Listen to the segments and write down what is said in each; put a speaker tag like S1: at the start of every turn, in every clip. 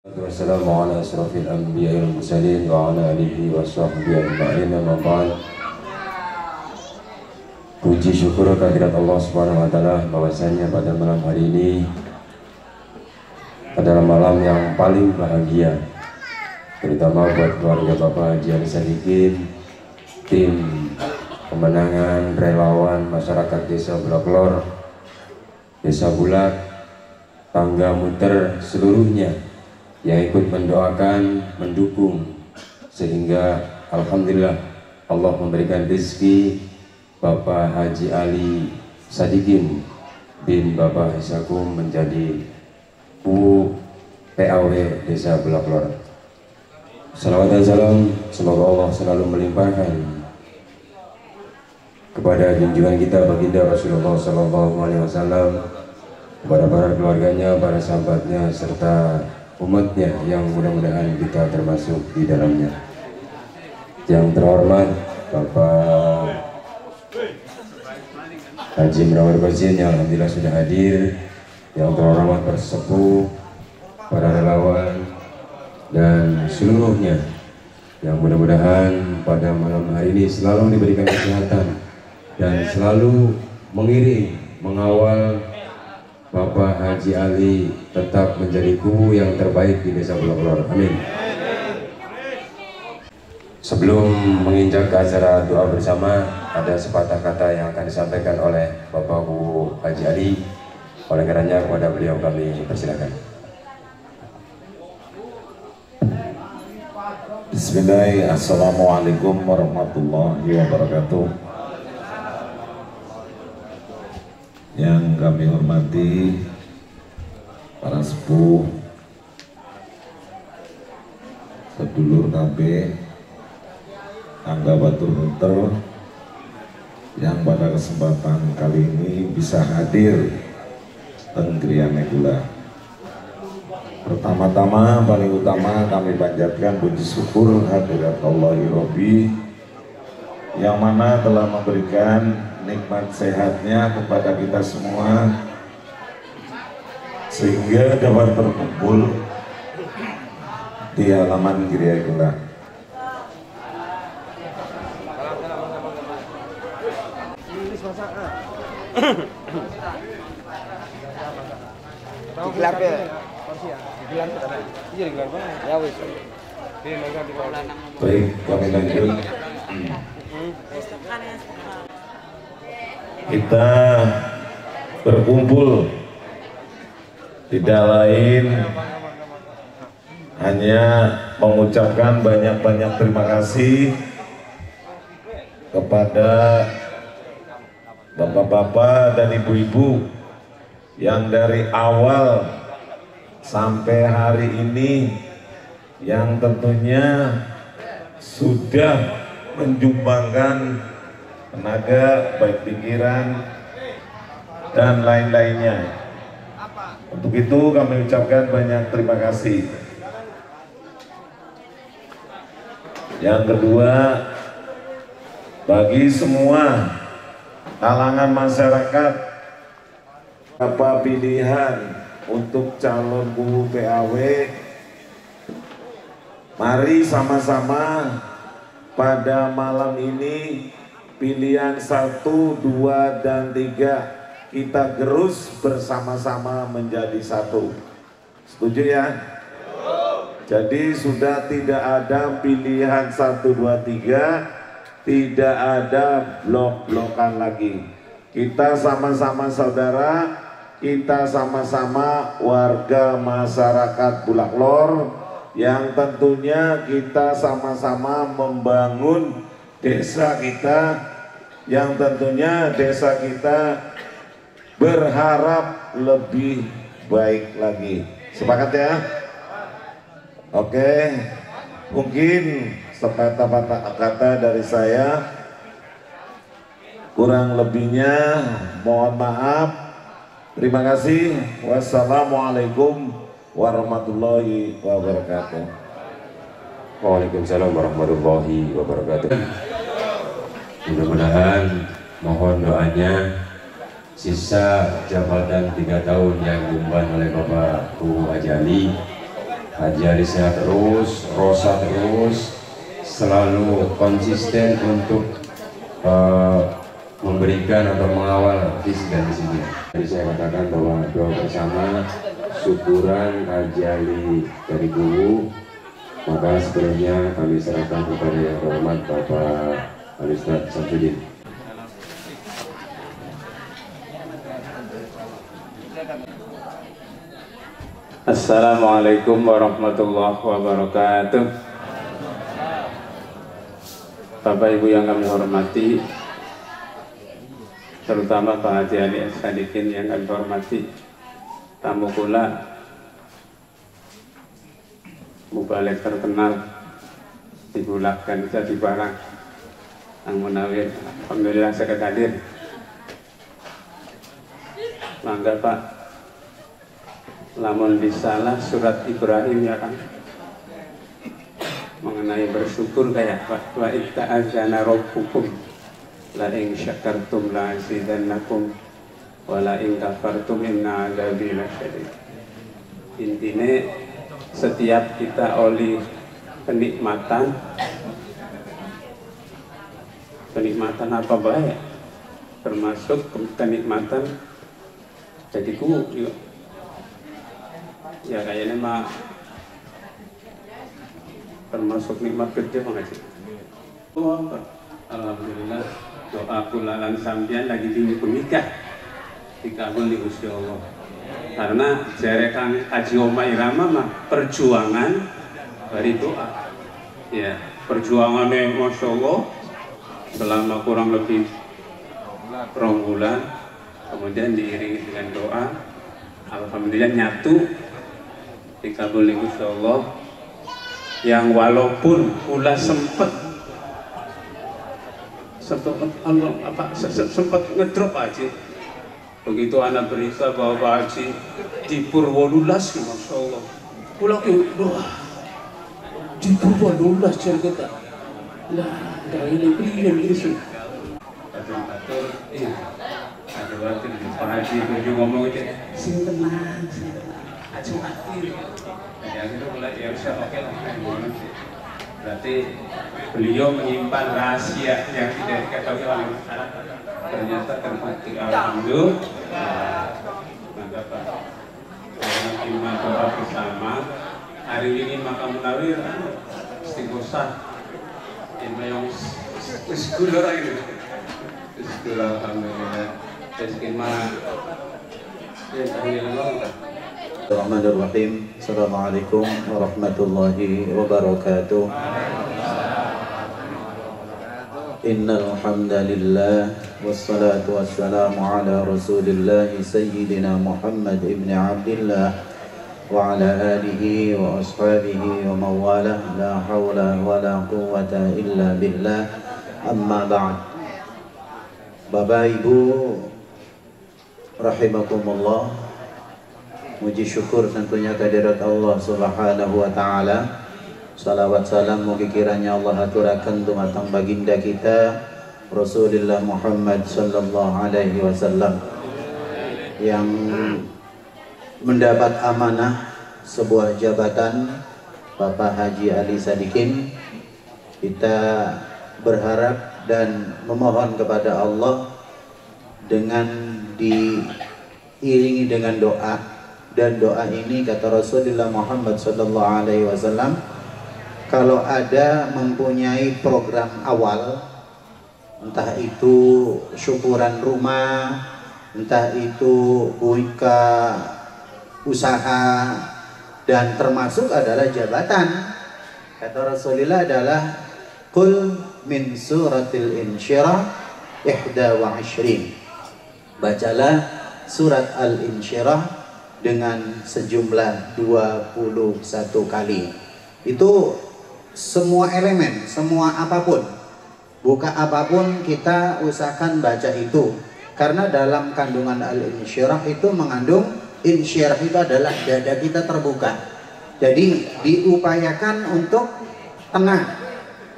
S1: والسلام على أشرف الأنبياء والمرسلين وعلى آله وصحبه أجمعين أما بعد Puji syukur kehadirat Allah Subhanahu wa taala bahwasanya pada malam hari ini adalah malam yang paling bahagia terutama buat keluarga Bapak Haji Ali Sadikin tim pemenangan relawan masyarakat desa Bloklor desa Bulat tangga muter seluruhnya yang ikut mendoakan mendukung sehingga Alhamdulillah Allah memberikan rezeki Bapak Haji Ali Sadikin bin Bapak Isakum menjadi U PAW Desa Bulaklor. Salawat dan salam semoga Allah selalu melimpahkan kepada junjungan kita baginda Rasulullah Sallallahu Alaihi Wasallam kepada para keluarganya, para sahabatnya serta umatnya yang mudah-mudahan kita termasuk di dalamnya. Yang terhormat Bapak Haji Merawar Bazin yang Alhamdulillah sudah hadir yang terhormat bersepuh para relawan dan seluruhnya yang mudah-mudahan pada malam hari ini selalu diberikan kesehatan dan selalu mengiring mengawal Bapak Haji Ali tetap menjadi kubu yang terbaik di Desa Pulau Amin. Sebelum menginjak ke acara doa bersama, ada sepatah kata yang akan disampaikan oleh Bapak Bu Haji Ali. Oleh karenanya kepada beliau kami persilakan.
S2: Bismillahirrahmanirrahim. Assalamualaikum warahmatullahi wabarakatuh. Yang kami hormati para sepuh, sedulur KB, tangga Batur Muter yang pada kesempatan kali ini bisa hadir Tenggrian Negula. Pertama-tama, paling utama kami panjatkan puji syukur hadirat Allah Rabbi yang mana telah memberikan nikmat sehatnya kepada kita semua sehingga dapat berkumpul di halaman Gereja.
S3: Digelar ya? Digelar Iya digelar. Ya wis. Bawah.
S2: Baik, kami lanjut. Kita berkumpul. Tidak lain hanya mengucapkan banyak-banyak terima kasih kepada bapak-bapak dan ibu-ibu yang dari awal sampai hari ini yang tentunya sudah menjumbangkan tenaga, baik pikiran, dan lain-lainnya. Untuk itu kami ucapkan banyak terima kasih. Yang kedua, bagi semua kalangan masyarakat apa pilihan untuk calon guru PAW mari sama-sama pada malam ini pilihan satu, dua, dan tiga. Kita gerus bersama-sama menjadi satu. Setuju ya? jadi sudah tidak ada pilihan satu, dua, tiga. Tidak ada blok-blokan lagi. Kita sama-sama saudara. Kita sama-sama warga masyarakat Bulak Lor. Yang tentunya kita sama-sama membangun desa kita yang tentunya desa kita berharap lebih baik lagi sepakat ya oke mungkin sepatah kata dari saya kurang lebihnya mohon maaf Terima kasih. Wassalamualaikum warahmatullahi wabarakatuh.
S1: Waalaikumsalam warahmatullahi wabarakatuh. Mudah-mudahan mohon doanya sisa jabatan tiga tahun yang diemban oleh Bapak Bu Haji Ali Haji Ali sehat terus, Rosa terus, selalu konsisten untuk uh, memberikan atau mengawal visi dan misinya. Jadi saya katakan bahwa doa bersama syukuran Haji Ali dari Guru maka sebelumnya kami serahkan kepada yang terhormat Bapak Samsudin.
S4: Assalamualaikum warahmatullahi wabarakatuh Bapak Ibu yang kami hormati terutama Pak Haji Ali Sadikin yang kami hormati tamu kula mubalik terkenal dibulakkan bisa dibarang yang menawir Alhamdulillah saya hadir mangga Pak. Lamun disalah surat Ibrahim ya kan mengenai bersyukur kayak Pak. Wa itta'azana rabbukum. La in syakartum la azidannakum. Wa la in kafartum inna azabi lasyadid intinya setiap kita oleh kenikmatan kenikmatan apa baik termasuk kenikmatan jadi ku ya kayaknya mah termasuk nikmat kerja mengaji Alhamdulillah doa kulalan sampian lagi di nikah dikabul di Gusti Allah. Karena jarekan Haji Oma Irama mah perjuangan dari doa. Ya perjuangannya Masya Allah selama kurang lebih rong bulan kemudian diiringi dengan doa. Alhamdulillah nyatu dikabul di Gusti Allah. Yang walaupun pula sempat sempat apa sempat ngedrop aja. Begitu anak berita bahwa Pak Haji di Purwolulas Masya Allah. Pulang ke doa. Di Purwolulas cari kita lah itu itu itu berarti beliau menyimpan rahasia yang tidak diketahui masyarakat ternyata terbukti alhamdulillah maka pak dengan doa bersama hari ini maka munawir istighosah alhamdulillah.
S5: Bismillahirrahmanirrahim Assalamualaikum warahmatullahi wabarakatuh. Innal hamdalillah wassalatu wassalamu ala Rasulillah sayyidina Muhammad ibn Abdullah wa ala alihi wa ashabihi wa mawalah la hawla wa la quwwata illa billah amma ba'd Bapak Ibu rahimakumullah Muji syukur tentunya kehadirat Allah Subhanahu wa taala. Salawat salam mugi kiranya Allah aturakan dumateng baginda kita Rasulullah Muhammad sallallahu alaihi wasallam yang mendapat amanah sebuah jabatan Bapak Haji Ali Sadikin. Kita berharap dan memohon kepada Allah dengan diiringi dengan doa. Dan doa ini kata Rasulullah Muhammad sallallahu alaihi wasallam kalau ada mempunyai program awal entah itu syukuran rumah entah itu buka usaha dan termasuk adalah jabatan kata Rasulullah adalah kul min suratil insyirah ihda wa ishrin bacalah surat al-insyirah dengan sejumlah 21 kali. Itu semua elemen, semua apa pun. Buka apa pun kita usahakan baca itu. Karena dalam kandungan al-insyirah itu mengandung insyirah itu adalah dada kita terbuka. Jadi diupayakan untuk tenang.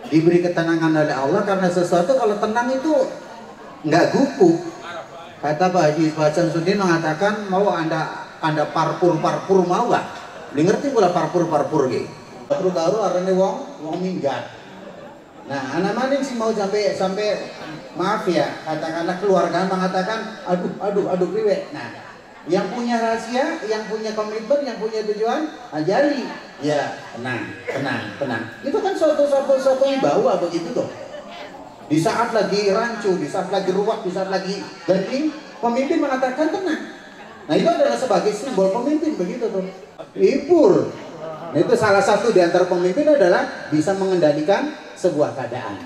S5: Diberi ketenangan oleh Allah karena sesuatu kalau tenang itu nggak gupuk. Kata Pak Haji Hasan Sudin mengatakan mau anda anda parpur-parpur mau gak? Li ngerti pula parpur-parpur ge. Parpur karo arane wong wong minggat. Nah, anak maning sih mau sampai sampai maaf ya, katakanlah keluarga mengatakan aduh aduh aduh priwe. Nah, yang punya rahasia, yang punya komitmen, yang punya tujuan, ajari. Ya, tenang, tenang, tenang. Itu kan suatu suatu suatu bawa begitu tuh. Di saat lagi rancu, di saat lagi ruwet, di saat lagi genting, pemimpin mengatakan tenang. Nah itu adalah sebagai simbol pemimpin begitu tuh. Ipur. Nah, itu salah satu di antara pemimpin adalah bisa mengendalikan sebuah keadaan.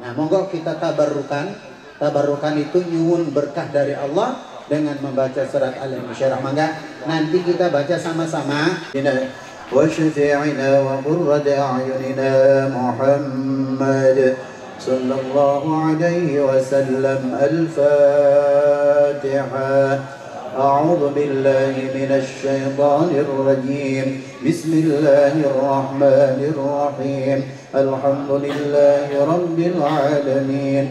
S5: Nah monggo kita tabarukan. Tabarukan itu nyuwun berkah dari Allah dengan membaca surat Al-Insyirah. Mangga nanti kita baca sama-sama. وشفيعنا وقرة أعيننا محمد صلى الله عليه الفاتحة أعوذ بالله من الشيطان الرجيم بسم الله الرحمن الرحيم الحمد لله رب العالمين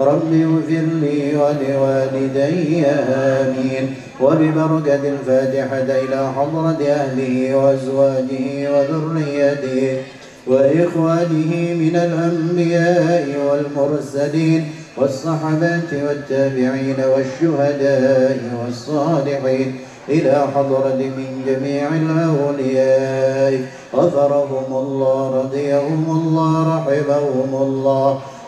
S5: رب اغفر لي ولوالدي آمين. وببركة الفاتحة إلى حضرة أهله وأزواجه وذريته وإخوانه من الأنبياء والمرسلين والصحابة والتابعين والشهداء والصالحين إلى حضرة من جميع الأولياء. غفرهم الله رضيهم الله رحمهم الله.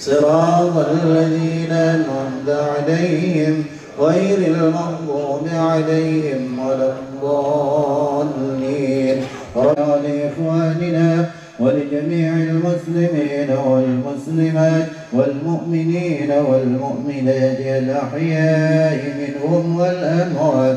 S5: صراط الذين أنعمت عليهم غير المغضوب عليهم ولا الضالين. ولإخواننا ولجميع المسلمين والمسلمات والمؤمنين والمؤمنات الأحياء منهم والأموات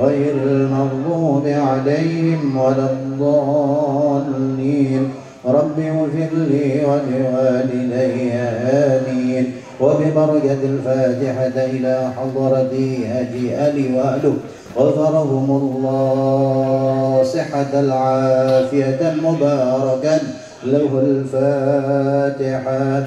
S5: غير المغضوب عليهم ولا الضالين. رب اغفر لي ولوالدي آمين. وببركة الفاتحة إلى حضرة هدي ألي وألو. غفرهم الله صحة العافية مباركا له الفاتحة.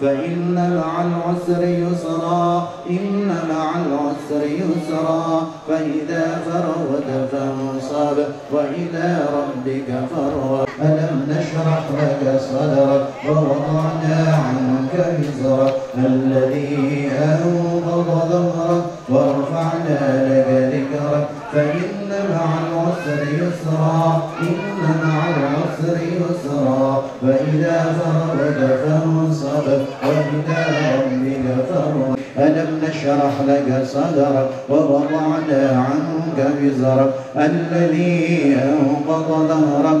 S5: فإن مع العسر يسرا إن مع العسر يسرا. فإذا فرغت فانصب وإلى ربك فارغب. ألم نشرح لك صدرك ووضعنا عنك وزرك؟ الذي أنقض ظهرك صدرك ووضعنا عنك وزرك الذي أنقض ظهرك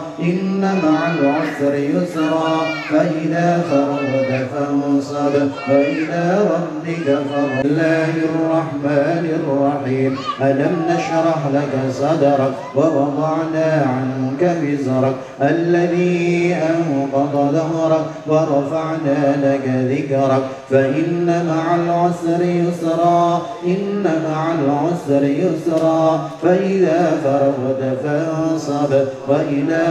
S5: إن مع العسر يسرا فإذا فرغت فانصب وإلى ربك فارغب. الله الرحمن الرحيم ألم نشرح لك صدرك ووضعنا عنك وزرك الذي أنقض ظهرك ورفعنا لك ذكرك. فإن مع العسر يسرا إن مع العسر يسرا فإذا فرغت فانصب وإلى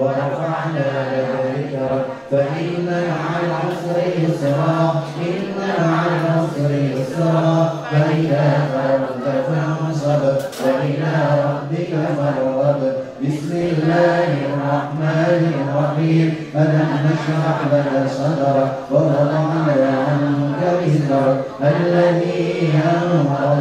S5: ورفعنا لك ذكرك فإن مع العسر يسرا إن مع العسر يسرا. فإذا فرغت فانصب وإلى ربك فارغب. بسم الله الرحمن الرحيم. ألم نشرح لك صدرك ووضعنا عنك وزرك. الذي أنقض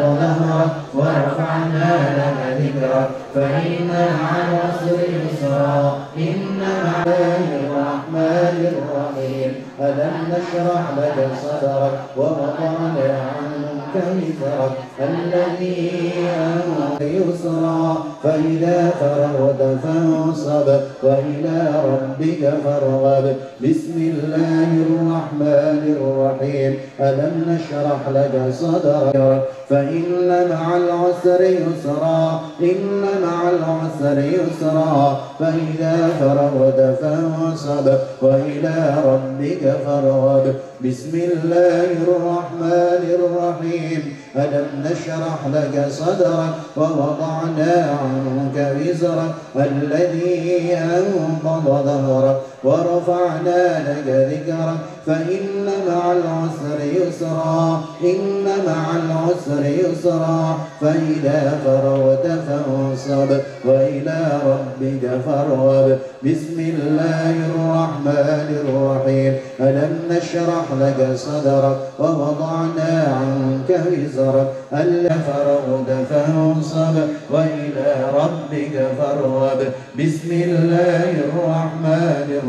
S5: فإن مع العسر يسرا إن مع الرحمن الرحيم. ألم نشرح لك صدرك ووضعنا عنك وزرك الذي أنقض يسرا. فإذا فرغت فانصب وإلى ربك فارغب. بسم الله الرحمن الرحيم. ألم نشرح لك صدرك؟ فإن مع العسر يسرا. إن مع العسر يسرا. فإذا فرغت فانصب وإلى ربك فارغب. بسم الله الرحمن الرحيم. ألم نشرح لك صدرك ووضعنا عنك وزرك الذي أنقض ظهرك. ورفعنا لك ذكرك فإن مع العسر يسرا إن مع العسر يسرا فإذا فرغت فانصب وإلى ربك فارغب. بسم الله الرحمن الرحيم. ألم نشرح لك صدرك ووضعنا عنك وزرك؟ ألا فرغت فانصب وإلى ربك فارغب. بسم الله الرحمن الرحيم.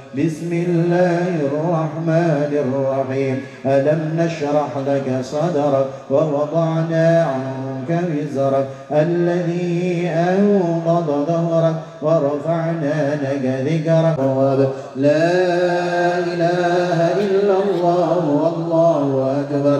S5: بسم الله الرحمن الرحيم. ألم نشرح لك صدرك ووضعنا عنك وزرك الذي أنقض ظهرك ورفعنا لك ذكرك. لا إله إلا الله والله أكبر.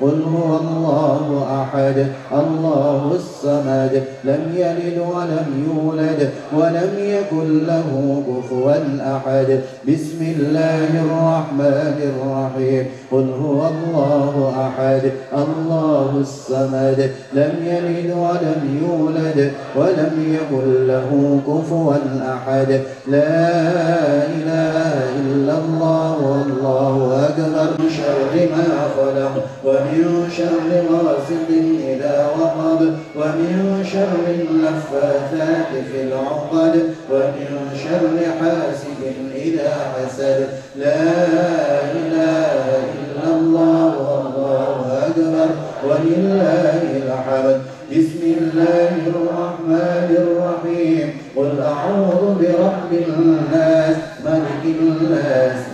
S5: قل هو الله أحد الله الصمد لم يلد ولم يولد ولم يكن له كفوا أحد. بسم الله الرحمن الرحيم. قل هو الله أحد الله الصمد لم يلد ولم يولد ولم يكن له كفوا أحد. لا إله إلا الله والله أكبر. شر ما خلق ومن شر غاسق إذا وقب ومن شر النفاثات في العقد ومن شر حاسد إذا حسد. لا إله إلا الله والله أكبر ولله الحمد. بسم الله الرحمن الرحيم. قل أعوذ برب الناس.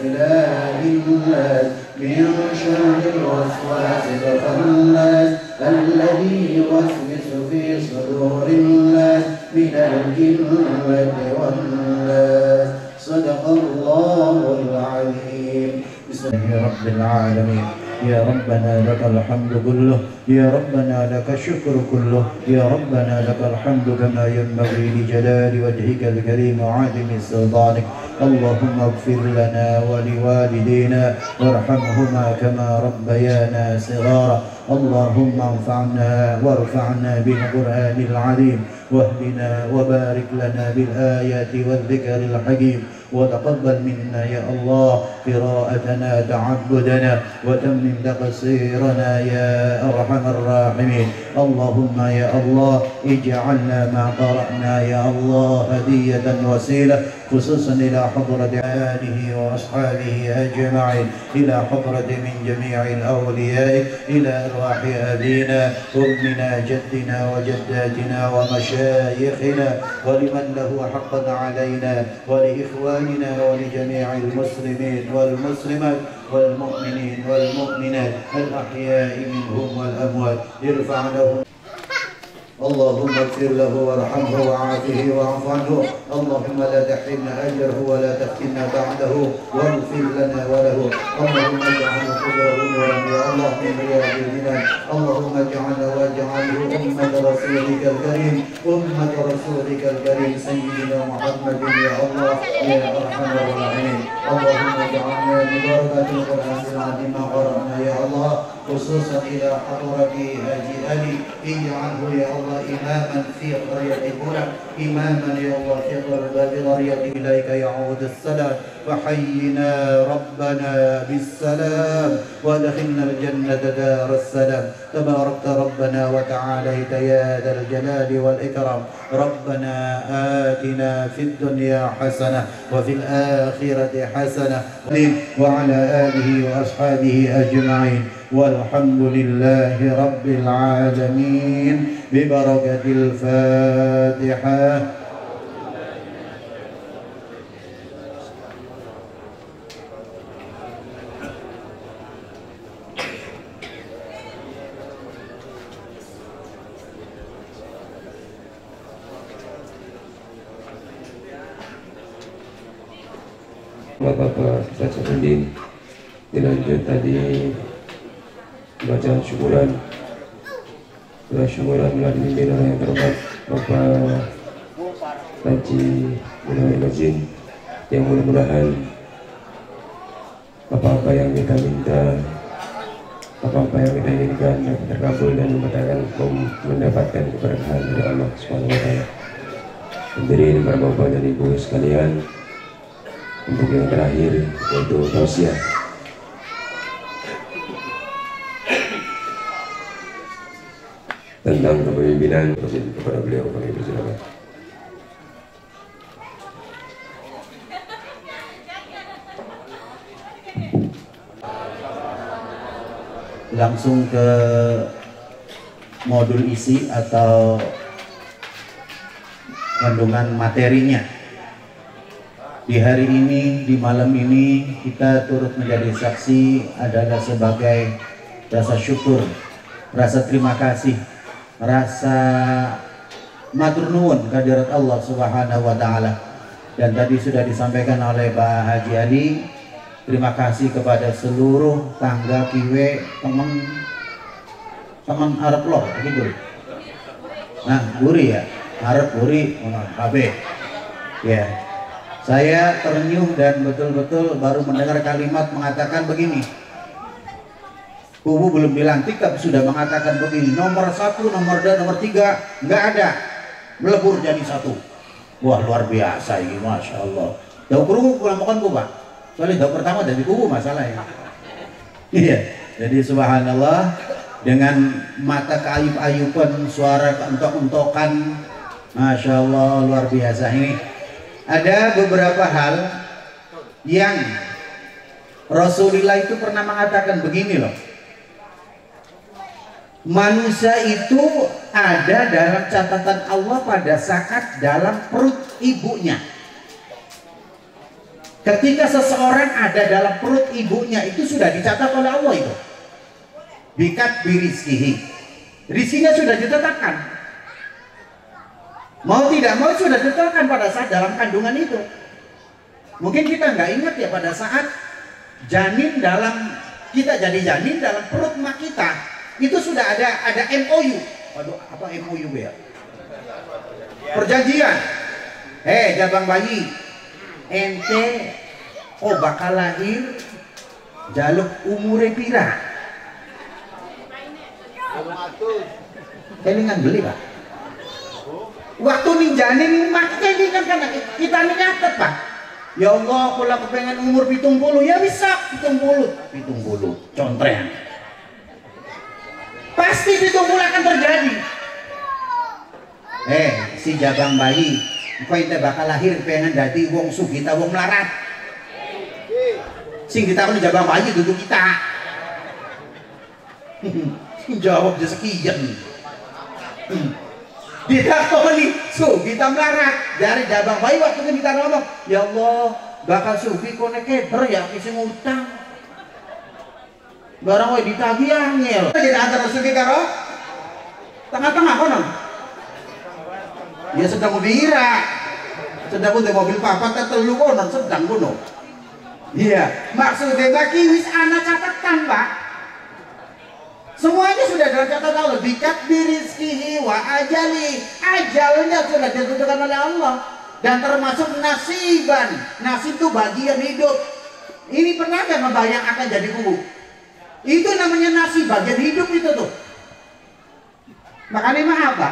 S5: إله الناس من شر الوسواس الخناس الذي يوسوس في صدور الناس من الجنة والناس. صدق الله العظيم. بسم الله رب العالمين. يا ربنا لك الحمد كله يا ربنا لك الشكر كله يا ربنا لك الحمد كما ينبغي لجلال وجهك الكريم وعظم سلطانك. اللهم اغفر لنا ولوالدينا وارحمهما كما ربيانا صغارا. اللهم انفعنا وارفعنا بالقرآن العظيم. واهدنا وبارك لنا بالآيات والذكر الحكيم. وتقبل منا يا الله. قراءتنا تعبدنا وتمم تقصيرنا يا أرحم الراحمين. اللهم يا الله اجعلنا ما قرأنا يا الله هدية وسيلة خصوصا إلى حضرة آله وأصحابه أجمعين إلى حضرة من جميع الأولياء إلى أرواح أبينا أمنا جدنا وجداتنا ومشايخنا ولمن له حقا علينا ولإخواننا ولجميع المسلمين. والمسلمات والمؤمنين والمؤمنات الأحياء منهم والأموات. ارفع لهم اللهم اغفر له وارحمه وعافه واعف عنه. اللهم لا تحرمنا أجره ولا تفتنا بعده واغفر لنا وله. اللهم اجعله قدره نورا يا الله من رياض الجنان اللهم اجعلنا واجعله أمة رسولك الكريم. أمة رسولك الكريم. سيدنا محمد يا الله يا أرحم الراحمين. اللهم اجعلنا ببركه القرآن العظيم ما قرانا يا الله خصوصا إلى حضرة هاجي علي اجعله يا الله الله إماما في قرية هنا إماما يا الله في قرية بقرية إليك يعود السلام. وحينا ربنا بالسلام وادخلنا الجنة دار السلام. تباركت ربنا وتعاليت يا ذا الجلال والإكرام. ربنا آتنا في الدنيا حسنة وفي الآخرة حسنة. وعلى آله وأصحابه أجمعين. والحمد لله رب العالمين. ببركة الفاتحة.
S1: Dilanjut tadi bacaan syukuran doa syukuran melalui pimpinan yang terhormat Bapak Haji Munawir Mazin yang mudah-mudahan apa-apa yang kita minta apa-apa yang kita inginkan dapat terkabul dan mendapatkan mendapatkan keberkahan dari Allah taala. Hadirin para bapak dan ibu sekalian, untuk yang terakhir yaitu tausiah tentang kepemimpinan kepada beliau kami persilakan.
S5: langsung ke modul isi atau kandungan materinya di hari ini, di malam ini kita turut menjadi saksi adalah sebagai rasa syukur, rasa terima kasih, rasa matur nuwun kehadirat Allah Subhanahu wa taala. Dan tadi sudah disampaikan oleh Pak Haji Ali Terima kasih kepada seluruh tangga kiwe teman teman Arab loh gitu. Nah, guri ya, Arab guri, KB. Ya, saya ternyuh dan betul-betul baru mendengar kalimat mengatakan begini. Kubu belum dilantik tapi sudah mengatakan begini. Nomor satu, nomor dua, nomor tiga nggak ada. Melebur jadi satu. Wah luar biasa ini, masya Allah. Jauh kerungu pulang makan pak. Soalnya dok pertama dari kubu masalahnya. Iya. Jadi subhanallah dengan mata keayup-ayupan, suara keentok-entokan, masya Allah luar biasa ini. Ada beberapa hal yang Rasulullah itu pernah mengatakan begini loh. Manusia itu ada dalam catatan Allah pada saat dalam perut ibunya. Ketika seseorang ada dalam perut ibunya itu sudah dicatat oleh Allah itu. Bikat biriskihi. Rizkinya sudah ditetapkan. Mau tidak mau sudah ditetapkan pada saat dalam kandungan itu. Mungkin kita nggak ingat ya pada saat janin dalam kita jadi janin dalam perut mak kita itu sudah ada ada MOU. Waduh, apa MOU ya? Perjanjian. Eh, jabang bayi, ente. Oh bakal lahir jaluk umure pira? Kelingan beli pak. Waktu ninjani nih mak kelingan kan kita nih nyatet pak. Ya Allah kalau aku pengen umur pitung puluh. Ya bisa pitung puluh. Pitung puluh contrean pasti pitung puluh akan terjadi eh si jabang bayi Kau itu bakal lahir pengen jadi wong sugita wong melarat. Sing ditakoni jabang bayi duduk kita. Jawab je sekian. Ditakoni sugita melarat dari jabang bayi waktu kita ngomong, ya Allah bakal sugi kone keder ya kisi ngutang. Barang wae ditagih angel. Jadi antara sugi karo tengah-tengah kono. Ya sedang bira sedang udah mobil papat atau lu konon sedang kono. Iya maksudnya bagi wis anak catatan pak. Semuanya sudah dalam catatan Allah. Bikat birizkihi wa ajali. Ajalnya sudah ditentukan oleh Allah. Dan termasuk nasiban. Nasib itu bagian hidup. Ini pernah gak ngebayang akan jadi kubu itu namanya nasib bagian hidup itu tuh. Makanya mah apa?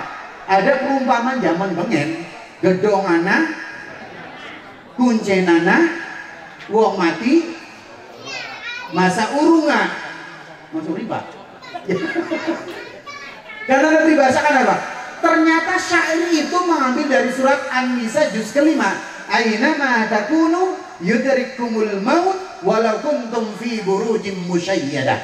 S5: Ada perumpamaan zaman bengen gedong anak kuncen anak wong mati masa urunga masuk riba. Karena lebih bahasa kan apa? Ternyata syair itu mengambil dari surat An-Nisa juz kelima. Aina ma takunu yudrikumul maut walau kuntum fi burujim musyayyadah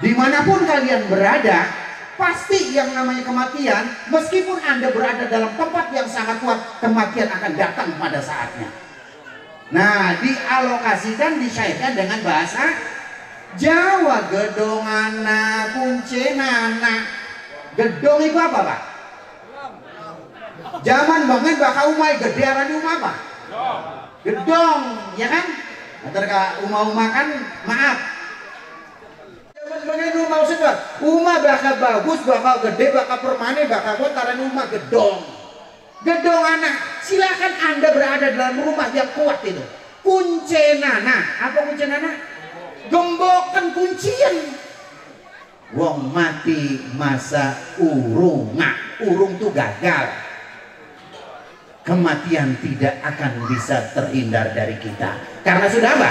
S5: di mana pun kalian berada pasti yang namanya kematian meskipun anda berada dalam tempat yang sangat kuat kematian akan datang pada saatnya. Nah dialokasikan disyairkan dengan bahasa Jawa. Gedongana kuncenana gedong itu apa pak? Zaman banget bakal umai gede arani umah apa? Gedong ya kan antara umah-umah kan maaf Sebenarnya rumah sebab rumah bakal bagus, bakal gede, bakal permanen, bakal kuat karena rumah gedong. Gedong anak, silakan anda berada dalam rumah yang kuat itu. Kuncenana, apa kuncenana? Gembokan kuncian. Wong mati masa urung, nah urung tuh gagal. kematian tidak akan bisa terhindar dari kita. Karena sudah apa?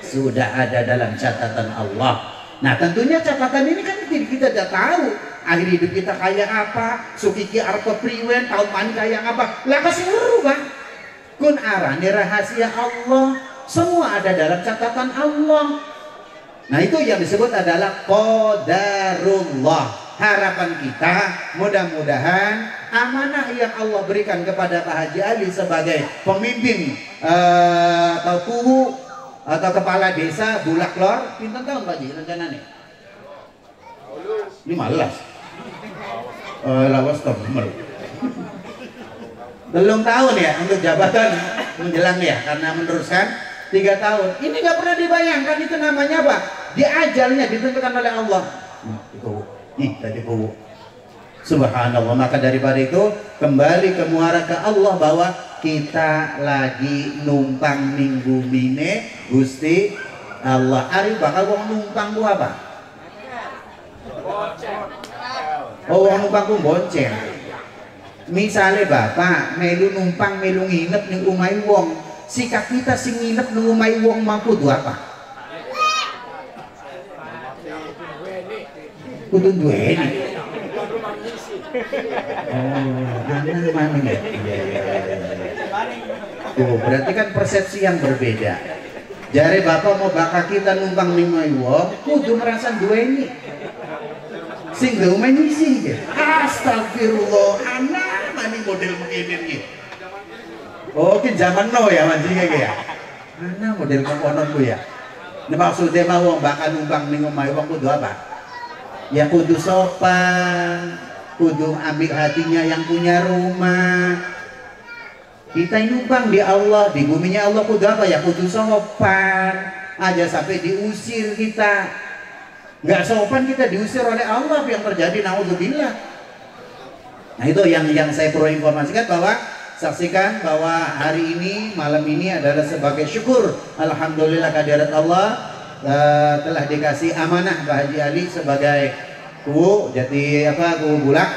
S5: Sudah ada dalam catatan Allah. Nah tentunya catatan ini kan kita tidak tahu akhir hidup kita kayak apa, sukiki arto priwen, tahun pan kayak apa, lah kasih berubah. Kun arani rahasia Allah, semua ada dalam catatan Allah. Nah itu yang disebut adalah qadarullah. Harapan kita mudah-mudahan amanah yang Allah berikan kepada Pak Haji Ali sebagai pemimpin uh, atau kubu atau kepala desa Bulak Lor, pintar tahun Pak Haji rencananya? 15. Uh, lawas nomor. Belum tahun ya untuk jabatan menjelang ya karena meneruskan tiga tahun. Ini nggak pernah dibayangkan itu namanya apa? Diajalnya ditentukan oleh Allah. Nih tadi bu. Subhanallah. Maka daripada itu kembali ke muara ke Allah bahwa kita lagi numpang minggu mine Gusti Allah. Ari bakal wong numpang bu apa? Oh, wong numpang ku bonceng. Misalnya bapak melu numpang melu nginep ning umai wong, sikap kita sing nginep ning umai wong mampu tuh apa? Kudu duweni. Oh, mami ya. Iya, iya, iya. Tuh, berarti kan persepsi yang berbeda. Jare bapak mau bakal kita numpang ning umai wong, kudu merasa duweni. Sing umai nyisi ya. Astagfirullah, anak mani model begini nih. Oh, ki zaman no ya mancingnya ya. Mana model konon ku ya. Nah, maksudnya mah wong bakal numpang ning omahe wong kudu apa? Ya kudu sopan, kudu ambil hatinya yang punya rumah. Kita numpang di Allah, di buminya Allah kudu apa ya? Kudu sopan. Aja sampai diusir kita. Nggak sopan kita diusir oleh Allah yang terjadi naudzubillah. Nah itu yang yang saya perlu informasikan bahwa saksikan bahwa hari ini malam ini adalah sebagai syukur alhamdulillah kehadirat Allah uh, telah dikasih amanah Pak Haji Ali sebagai kubu jadi apa kubu bulak.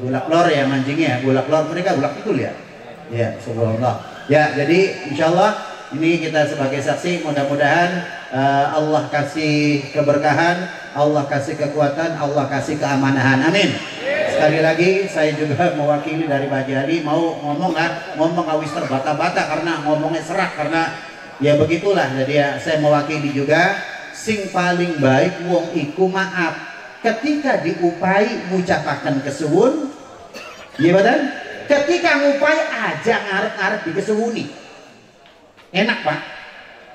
S5: Bulak lor ya mancingnya bulak lor. Mereka bulak itu ya? Ya subhanallah. Ya jadi insyaallah ini kita sebagai saksi mudah-mudahan uh, Allah kasih keberkahan Allah kasih kekuatan Allah kasih keamanahan. Amin. Sekali lagi saya juga mewakili dari Pak Haji mau ngomong kan ngomong awis terbata-bata karena ngomongnya serak karena ya begitulah jadi ya saya mewakili juga sing paling baik wong iku maaf. Ketika diupai ngucapakan kesuwun iya badan ketika ngupai aja ngarep-ngarep di kesuwuni enak pak.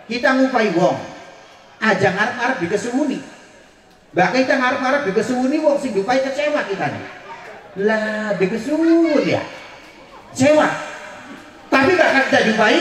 S5: Kita ngupai wong aja ngarep-ngarep di kesuwuni bahkan kita ngarep-ngarep di kesuwuni wong sing diupai kecewa kita nih. Lah dikesuwun ya? Kecewa tapi bakal kita diupai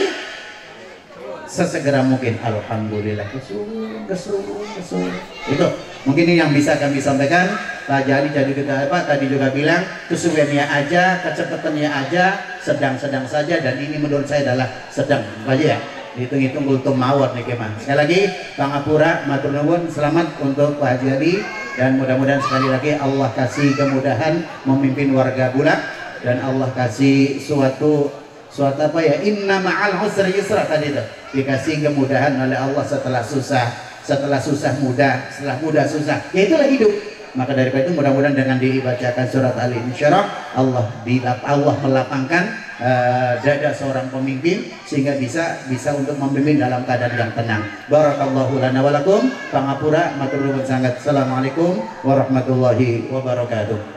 S5: sesegera mungkin. Alhamdulillah. Kesuwun itu. Mungkin ini yang bisa kami sampaikan. Pak Jali jadi kita apa tadi juga bilang kesuwennya aja kecepatannya aja sedang-sedang saja dan ini menurut saya adalah sedang. Aja ya? Hitung-hitung kultum mawar nih keman sekali lagi Bang Apura matur nuwun selamat untuk Pak Haji dan mudah-mudahan sekali lagi Allah kasih kemudahan memimpin warga Bulak. Dan Allah kasih suatu suatu apa ya inna ma'al usri yusra tadi itu dikasih kemudahan oleh Allah setelah susah setelah susah mudah setelah mudah susah ya itulah hidup maka daripada itu mudah-mudahan dengan dibacakan surat Ali Insyaallah Allah dilap Allah melapangkan uh, dada seorang pemimpin sehingga bisa bisa untuk memimpin dalam keadaan yang tenang. Barakallahu lana walakum. Pangapura matur sangat. Assalamualaikum warahmatullahi wabarakatuh.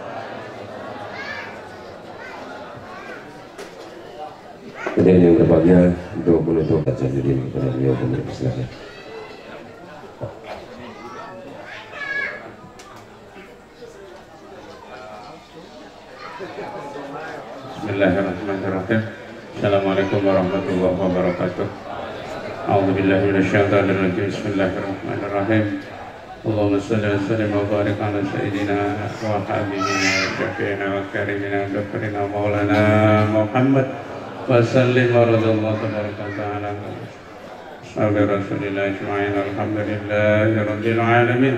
S1: Kemudian yang berbahagia untuk menutup ini kepada beliau pemerintah silakan.
S4: Bismillahirrahmanirrahim. Assalamualaikum warahmatullahi wabarakatuh. A'udzu billahi minasyaitonir rajim. Bismillahirrahmanirrahim. وسلم ورضي الله تبارك وتعالى عن رسول الله أجمعين. الحمد لله رب العالمين.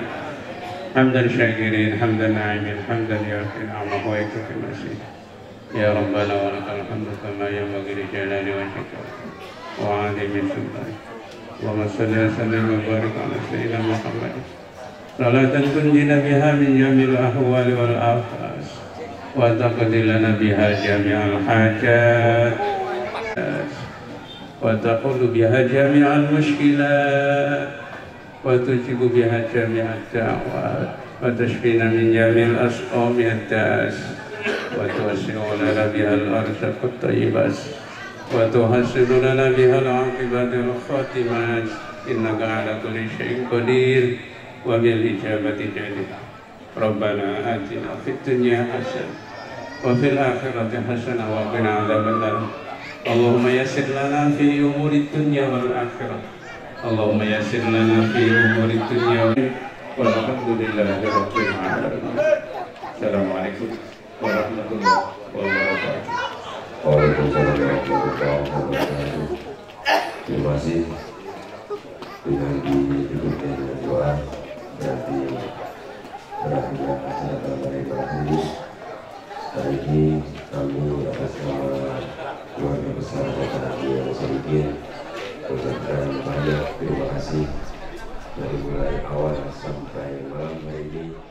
S4: حمد الشاكرين حمد الناعمين حمدا يوفي نعمه ويكفي المسيح يا ربنا ولك الحمد كما ينبغي لجلال وجهك وعظيم سلطانك. اللهم صل وسلم وبارك على سيدنا محمد. صلاة تنجينا بها من جميع الاهوال والافات وتقضي لنا بها جميع الحاجات. وتقول بها جميع المشكلات وتجيب بها جميع الدعوات وتشفينا من جميع الأسقام الداس وتوسع لنا بها الأرزاق الطيبات وتحسن لنا بها العاقبة الخاتمات. إنك على كل شيء قدير وبالإجابة جدير. ربنا آتنا في الدنيا حسنة وفي الآخرة حسنة وقنا عذاب النار. اللهم يسر لنا في أمور الدنيا والآخرة اللهم يسر لنا في أمور الدنيا والحمد لله رب العالمين السلام عليكم ورحمة الله وبركاته
S1: Waalaikumsalam warahmatullahi wabarakatuh. Terima kasih dengan didukungnya dengan doa berarti berakhirnya acara dalam ibadah ini. Hari ini kami atas nama keluarga besar Bapak Haji Sadikin mengucapkan banyak terima kasih. Dari mulai awal sampai malam hari ini